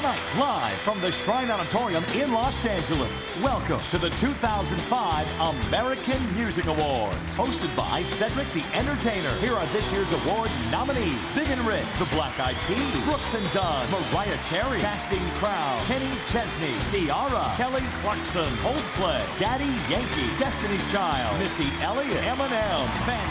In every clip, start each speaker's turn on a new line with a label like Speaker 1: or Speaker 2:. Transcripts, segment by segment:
Speaker 1: Tonight, live from the Shrine Auditorium in Los Angeles. Welcome to the 2005 American Music Awards. Hosted by Cedric the Entertainer. Here are this year's award nominees. Big and Rich, The Black Eyed Peas, Brooks and Dunn, Mariah Carey, Casting Crown, Kenny Chesney, Ciara, Kelly Clarkson, Coldplay, Daddy Yankee, Destiny's Child, Missy Elliott, Eminem,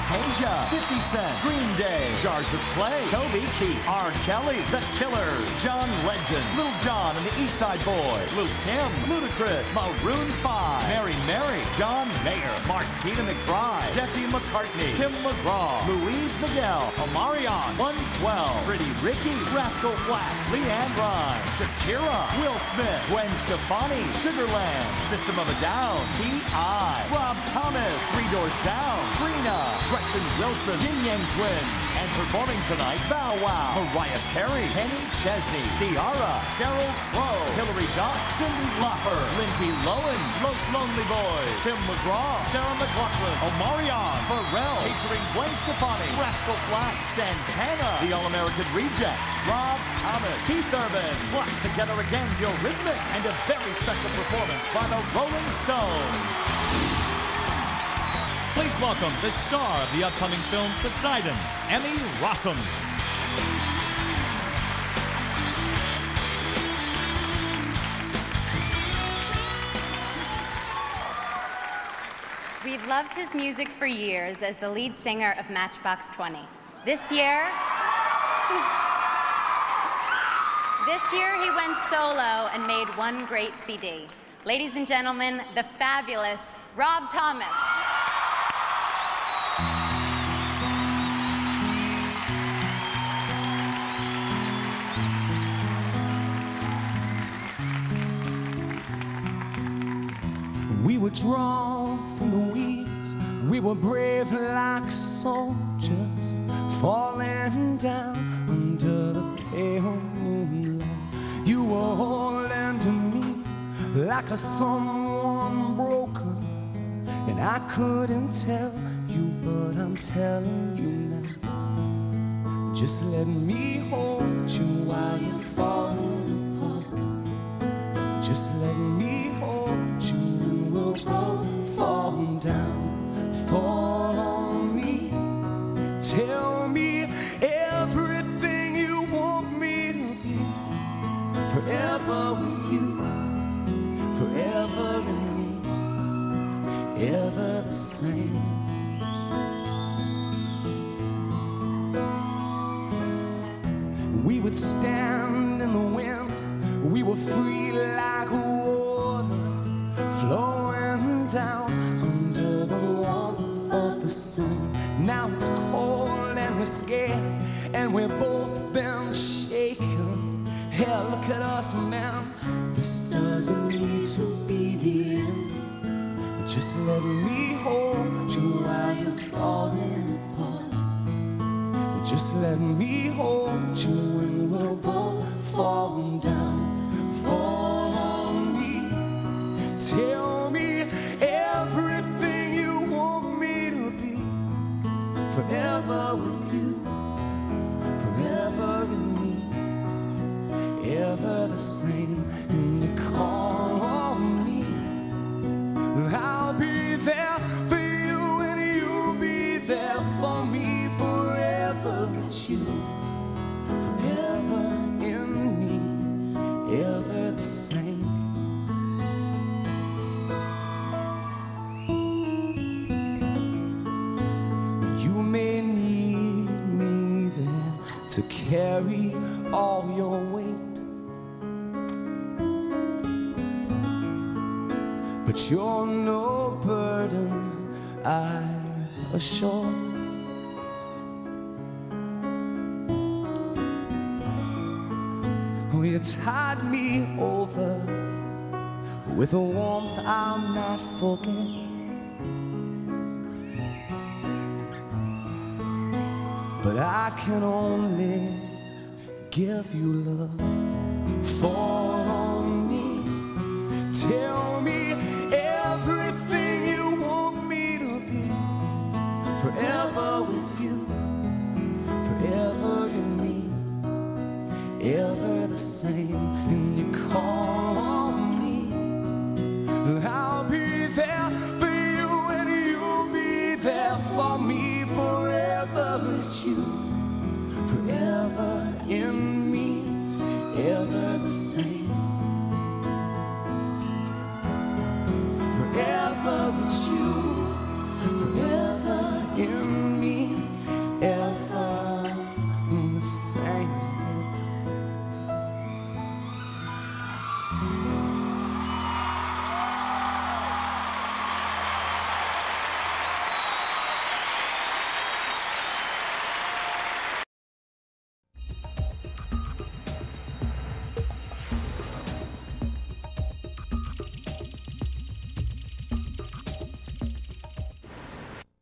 Speaker 1: Fantasia, 50 Cent, Green Day, Jars of Clay, Toby Keith, R. Kelly, The Killers, John Legend, Lil Jon and the East Side Boy, Lil' Kim, Ludacris, Maroon 5, Mary Mary, John Mayer, Martina McBride, Jesse McCartney, Tim McGraw, Luis Miguel, Omarion, 112, Pretty Ricky, Rascal Flatts, LeAnn Rimes, Shakira, Will Smith, Gwen Stefani, Sugarland, System of a Down, T.I., Rob Thomas, Three Doors Down, Trina, Gretchen Wilson, Ying Yang Twin, and performing tonight, Bow Wow, Mariah Carey, Kenny Chesney, Ciara, Sheryl Crow, Hilary Duff, Cyndi Lauper, Lindsay Lohan, Los Lonely Boys, Tim McGraw, Sarah McLachlan, Omarion, Pharrell, featuring Gwen Stefani, Rascal Flatts, Santana, the All-American Rejects, Rob Thomas, Keith Urban, plus Together Again, Eurythmics, and a very special performance by the Rolling Stones. Welcome the star of the upcoming film Poseidon, Emmy Rossum.
Speaker 2: We've loved his music for years as the lead singer of Matchbox 20. This year, this year he went solo and made one great CD. Ladies and gentlemen, the fabulous Rob Thomas.
Speaker 3: We were drawn from the weeds. We were brave like soldiers, falling down under the pale moonlight. You were holding to me like a someone broken, and I couldn't tell you, but I'm telling you now. Just let me hold you while you're falling apart. Just Tell me everything you want me to be. Forever with you. Forever in me. Ever the same. We would stand in the wind. We were free like water, flowing and we've both been shaken. Hell, look at us, man. This doesn't need to be the end. Just let me hold you while you're falling apart. Just let me hold you and we'll both fall down. Fall on me. Tell me everything you want me to be. Forever with you. Same. And you call on me. I'll be there for you and you'll be there for me forever It's you. Forever in me, ever the same. You may need me there to carry all your weight. But you're no burden, I assure. Oh, you tied me over with a warmth I'll not forget. But I can only give you love. Fall ever the same and you call on me. I'll be there for you and you'll be there for me. Forever it's you forever in me ever the same. Forever it's you. Mm-hmm.